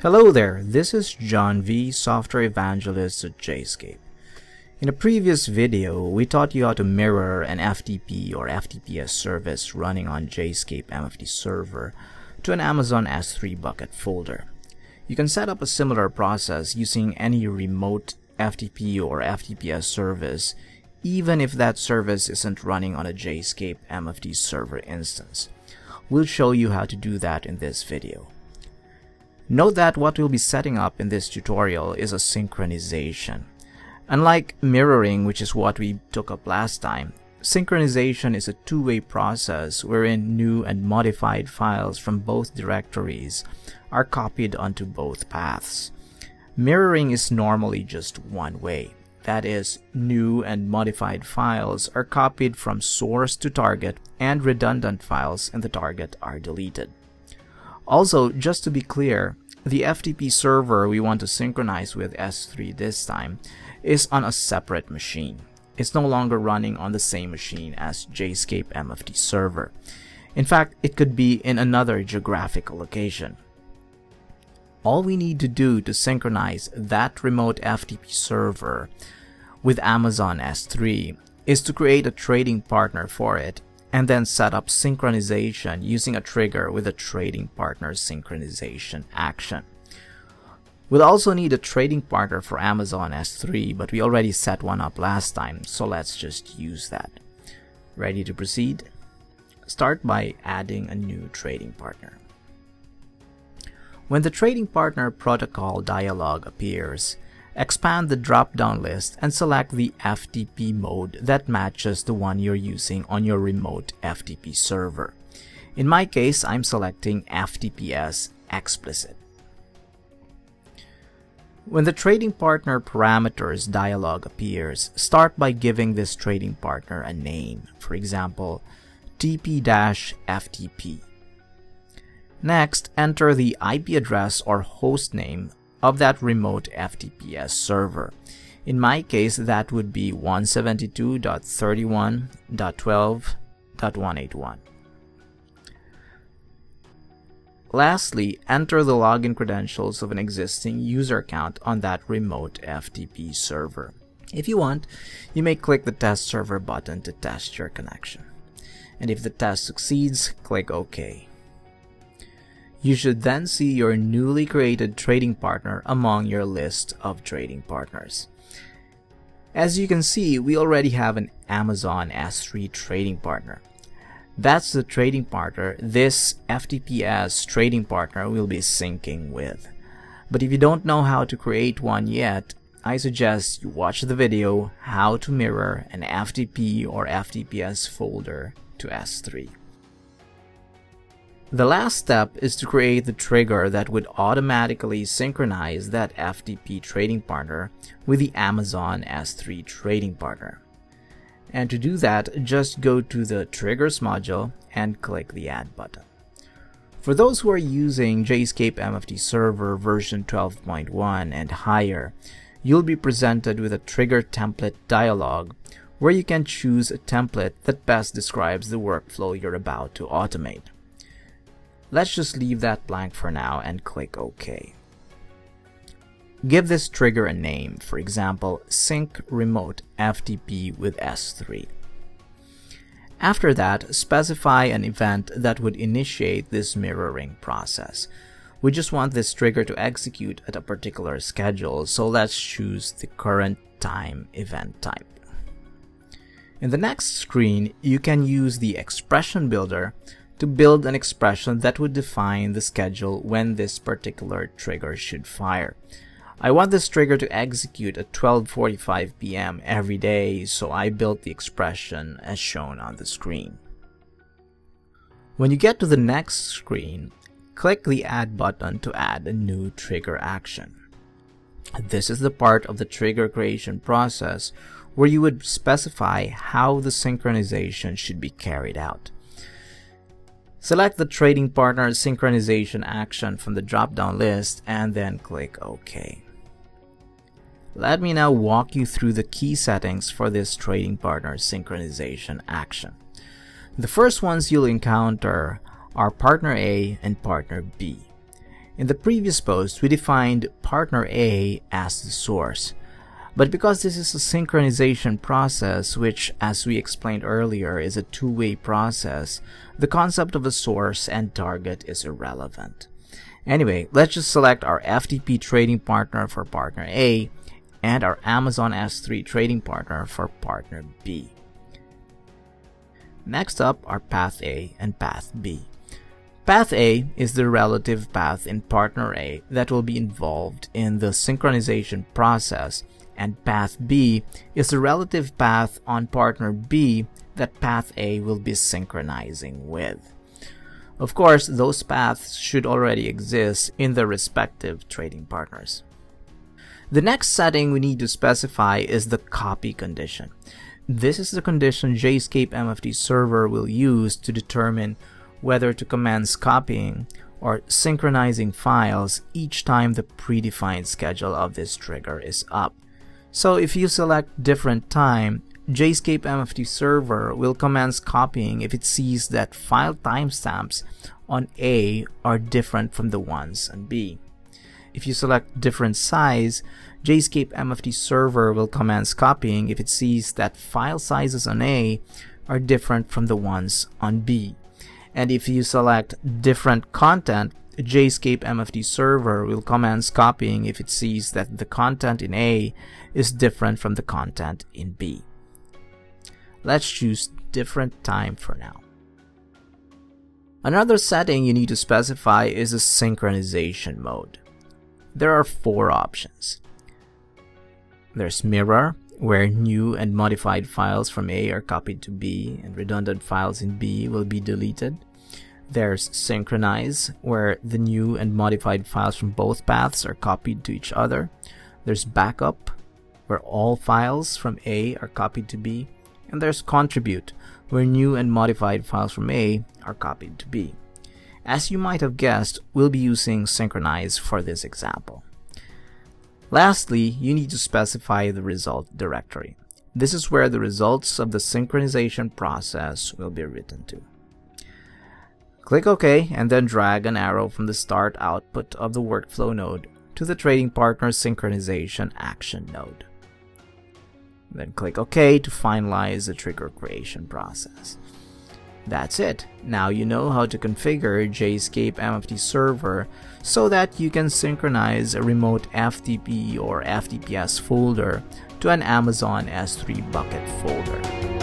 Hello there, this is John V, Software Evangelist at Jscape. In a previous video, we taught you how to mirror an FTP or FTPS service running on Jscape MFT server to an Amazon S3 bucket folder. You can set up a similar process using any remote FTP or FTPS service even if that service isn't running on a Jscape MFT server instance. We'll show you how to do that in this video. Note that what we'll be setting up in this tutorial is a synchronization. Unlike mirroring, which is what we took up last time, synchronization is a two-way process wherein new and modified files from both directories are copied onto both paths. Mirroring is normally just one way. That is, new and modified files are copied from source to target and redundant files in the target are deleted. Also, just to be clear, the FTP server we want to synchronize with S3 this time is on a separate machine. It's no longer running on the same machine as Jscape MFT server. In fact, it could be in another geographical location. All we need to do to synchronize that remote FTP server with Amazon S3 is to create a trading partner for it and then set up synchronization using a trigger with a trading partner synchronization action. We'll also need a trading partner for Amazon S3, but we already set one up last time, so let's just use that. Ready to proceed? Start by adding a new trading partner. When the trading partner protocol dialog appears, expand the drop-down list and select the FTP mode that matches the one you're using on your remote FTP server. In my case, I'm selecting FTPS explicit. When the trading partner parameters dialog appears, start by giving this trading partner a name, for example, TP-FTP. Next, enter the IP address or host name of that remote FTPS server. In my case, that would be 172.31.12.181. Lastly, enter the login credentials of an existing user account on that remote FTP server. If you want, you may click the test server button to test your connection. And if the test succeeds, click OK. You should then see your newly created trading partner among your list of trading partners. As you can see, we already have an Amazon S3 trading partner. That's the trading partner this FTPS trading partner will be syncing with. But if you don't know how to create one yet, I suggest you watch the video how to mirror an FTP or FTPS folder to S3. The last step is to create the trigger that would automatically synchronize that FTP trading partner with the Amazon S3 trading partner. And to do that, just go to the Triggers module and click the Add button. For those who are using Jscape MFT Server version 12.1 and higher, you'll be presented with a trigger template dialog where you can choose a template that best describes the workflow you're about to automate. Let's just leave that blank for now and click OK. Give this trigger a name, for example, sync remote FTP with S3. After that, specify an event that would initiate this mirroring process. We just want this trigger to execute at a particular schedule, so let's choose the current time event type. In the next screen, you can use the expression builder to build an expression that would define the schedule when this particular trigger should fire. I want this trigger to execute at 12.45 p.m. every day, so I built the expression as shown on the screen. When you get to the next screen, click the Add button to add a new trigger action. This is the part of the trigger creation process where you would specify how the synchronization should be carried out. Select the trading partner synchronization action from the drop-down list and then click OK. Let me now walk you through the key settings for this trading partner synchronization action. The first ones you'll encounter are partner A and partner B. In the previous post, we defined partner A as the source. But because this is a synchronization process, which as we explained earlier is a two-way process, the concept of a source and target is irrelevant. Anyway, let's just select our FTP trading partner for partner A and our Amazon S3 trading partner for partner B. Next up are path A and path B. Path A is the relative path in partner A that will be involved in the synchronization process, and path B is the relative path on partner B that path A will be synchronizing with. Of course, those paths should already exist in their respective trading partners. The next setting we need to specify is the copy condition. This is the condition Jscape MFT server will use to determine whether to commence copying or synchronizing files each time the predefined schedule of this trigger is up. So if you select different time, Jscape MFT server will commence copying if it sees that file timestamps on A are different from the ones on B. If you select different size, Jscape MFT server will commence copying if it sees that file sizes on A are different from the ones on B. And if you select different content, Jscape MFT server will commence copying if it sees that the content in A is different from the content in B. Let's choose different time for now. Another setting you need to specify is a synchronization mode. There are four options. There's mirror, where new and modified files from A are copied to B and redundant files in B will be deleted. There's synchronize, where the new and modified files from both paths are copied to each other. There's backup, where all files from A are copied to B. And there's contribute, where new and modified files from A are copied to B. As you might have guessed, we'll be using synchronize for this example. Lastly, you need to specify the result directory. This is where the results of the synchronization process will be written to. Click OK and then drag an arrow from the start output of the workflow node to the trading partner synchronization action node. Then click OK to finalize the trigger creation process. That's it. Now you know how to configure Jscape MFT server so that you can synchronize a remote FTP or FTPS folder to an Amazon S3 bucket folder.